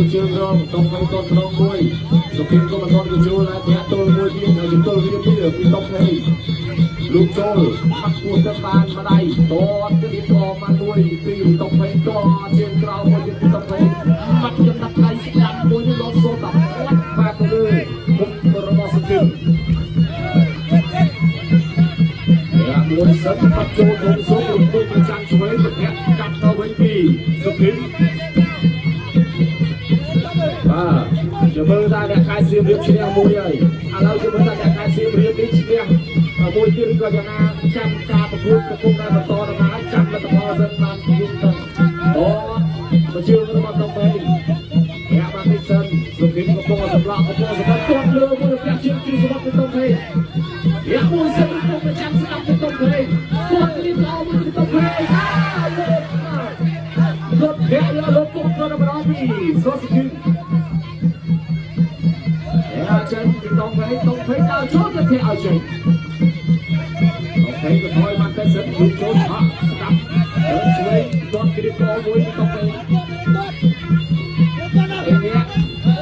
លើកជើងរងតទៅតក្នុងមួយសុខិតក៏មិនតទៅជួលហើយដាក់ទល់មួយទៀតហើយទល់វាទៀតពីតទៅលោកចូលហាក់គួរទៅបានម្ដាយតទៅទៀតក៏មកមួយពីតទៅតជើងក្រោមមួយទៀតទៅទៅមកចំណាត់ដៃស្ដាំមួយនេះលោកសូតបាត់បាត់ទៅលើមុខរបស់សុខិត Dạ, muốn sân bắt chô thông số cùng tôi đã khai xiêm riêng chị em môi ơi à lâu chờ mơ ra đã khai xiêm riêng đi chị em ở môi kia coi cho na trăm ca một phút một phút ra một to là má trăm là tầm ho dân làm dung tầm đó mà chưa có bắt tông đây Dạ chốt là hẹ chân Tông thấy cái thôi mang cái sân đúng chốt hả Đắp Đớn chuối Đón cái đi có mối tông thấy Ê nhé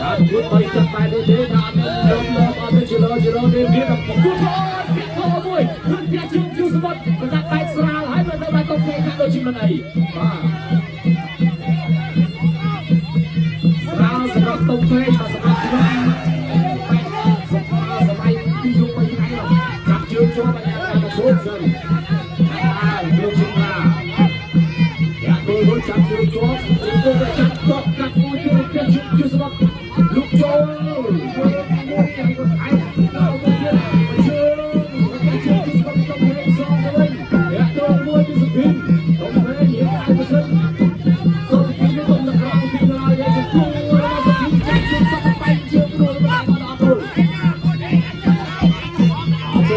Đã cuốn bay chân tay đến thế Đã đâm lo mà tới chỉ lo chỉ lo đến biết là một cuốn thôi Biết có mối Hương phía trước chú sư mất Mình đặt tay sra Hãy mình đâu mà tông thấy khác đôi chim lần này Và ស្រាលសម្រាប់តុងពេកសម្រាប់ឆ្នាំ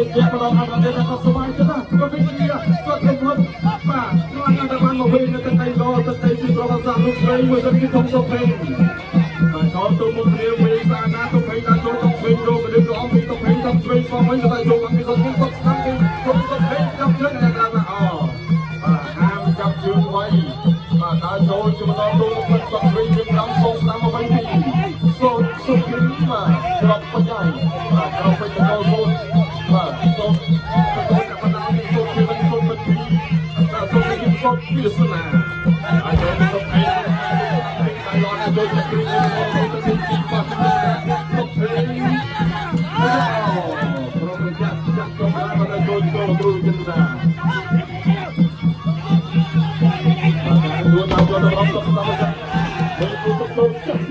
វិជ្ជាម្ដងហើយប្រទេសថាគាត់សុបាយចិត្តណាគាត់វិជ្ជាគាត់គ្រប់គ្រងបាទគាត់អាចបានមកវិញនៅទឹកដីក៏ទឹកដីជាប្រវត្តិសាស្ត្រលោកស្រីមួយសិនគឺធំសុភេបាទចូលទៅមុខរៀងវិញសាណាទៅភ័យដល់ចូលទៅវិញរកមនុស្សល្អពីទៅភ័យទៅស្រីផងវិញទៅចូលអំពីទៅទៅស្ដាប់ពីទៅ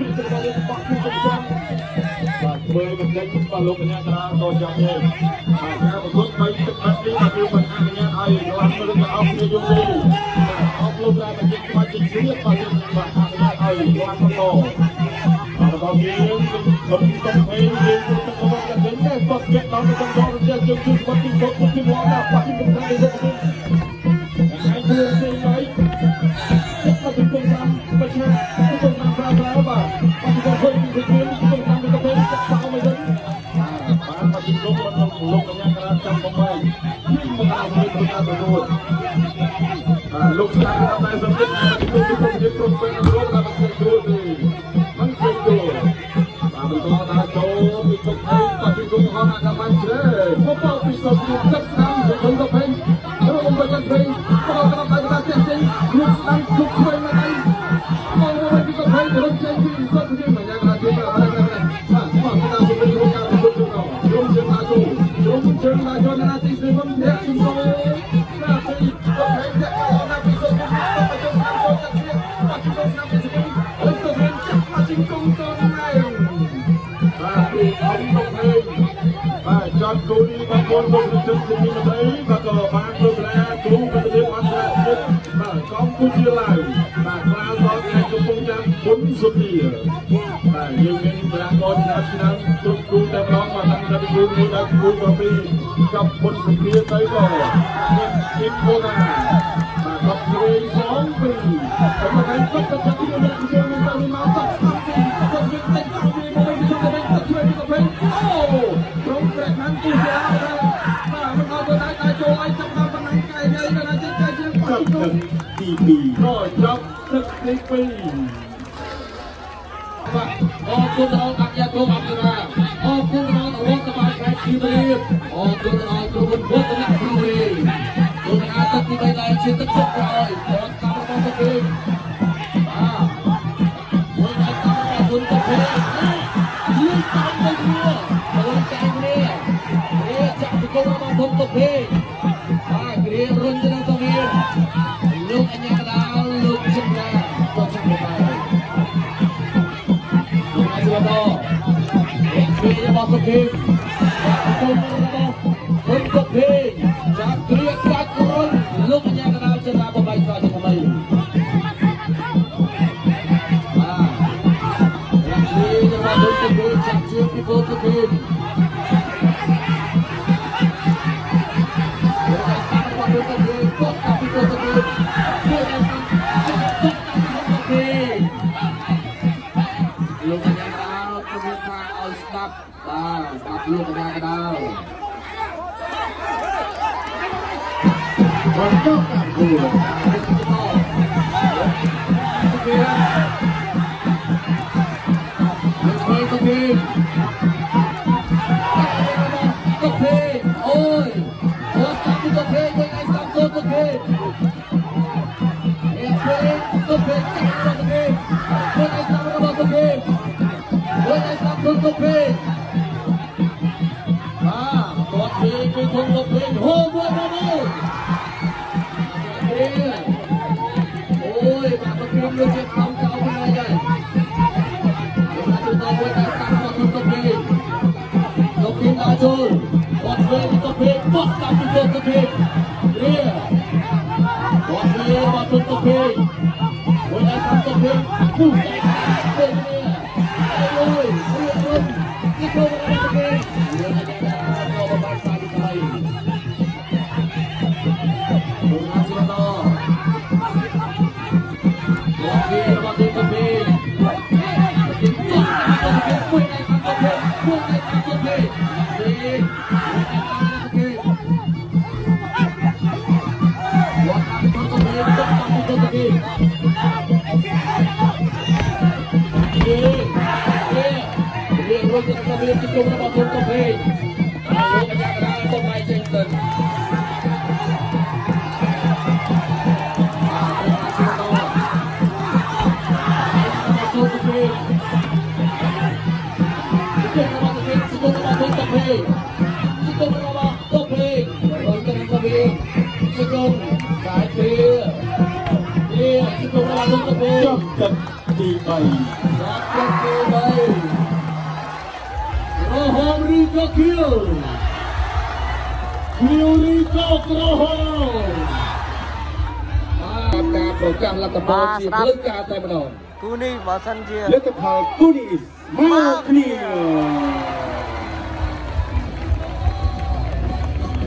betul-betul cantik sekali waktu kencang boleh menjadi kalau kenyataan atau jamnya hanya betul baik tepat di tapi menangnya air dalam mereka apa juga Allah berada di macam sini pasti menangnya air dalam betul kalau dia untuk main untuk kembali ke dunia pakai nama tentang dia jadi seperti fokus di mana pasti menang dia លោក សុធាបាទយើងមានកលាករឆ្នាំឆ្នាំទុកគ្រូតែម្ដងបាទតាំងតែគ្រូមួយដល់គ្រូក៏ពីកប់គុណសុធាទៅក៏មានអ៊ីបូណាបាទកប់គ្រីសងពីតែមកហើយគាត់ទៅទីនេះយើងមានតែមកតស្ដាប់ពីគាត់មានតែតាមពីមកពីទៅវិញទៅជួយទៅវិញអូក្រុមប្រកានគូជាអត់បាទមិនអត់ទៅដៃដៃចូលឲ្យចាប់ដល់ប៉ុណ្ណឹងកែយាយទៅណាចិត្តកែជាងបាត់ទៅទី2ក៏ចប់ទឹកទី2បាទ អរគុណដល់អគ្គយាធមអភិបាលអរគុណដល់រដ្ឋបាលខេត្តជីវរាបអរគុណដល់គ្រូវត្តនៈគ្រូរីគុណអាទិត្យទី3ដែលជាទឹកចិត្តក្រោយគាត់តាមរបស់ទៅគេបាទមួយដល់តាមរបស់គុណទៅគេលឿនតាមទៅគ្នាអូនចាញ់គ្នារៀបចាក់ពីគុំរបស់គុណទៅគេបាទគ្រារុញទៅនឹងទៅវាលោ ស់សុភីគុំរបស់គុំសុភីចាប់គ្រាកាច់រុញលោកអញ្ញាកដាលចិន្តាបបាយស្រោចថ្មីបាទរៀបជួយរបស់គុំសុភីចាប់ជើងពីគុំសុភីលោ ដាប់បាទស្ដាប់លោកកញ្ញាកដាលបន្តតាមគូលោកទៅគេទៅគេអូយអូស្ដាប់ទៅគេវិញឲ្យស្ដាប់ទៅគេ Em quên, tôi quên chắc là tôi quên. Quên anh sao nó bảo tôi quên. Quên anh sao tôi tôi thể cái không tôi quên. Hô mua mua mua. Ôi, bà có quên được chuyện không cháu cái này đây. Chúng ta chúng ta quên anh sao nó tôi tôi quên. Tôi quên đã rồi. Còn quên tôi quên. Bóc sao tôi tôi quên. Yeah. គាត់ untuk kami tutup nama tutup ini. Ayo kita kenal pemain Jackson. Tutup nama tutup ini. Tutup nama tutup ini. Untuk kami Sugeng, cái kia, kia, Sugeng là luôn tập đi, ចប់ទឹកទី3 Rohom Rika Kill, Kill Rika Rohom. តាមការប្រកាសលទ្ធផលជាផ្លូវការតែម្ដងគូនេះបើសិនជាលទ្ធផលគូនេះមកគ្នា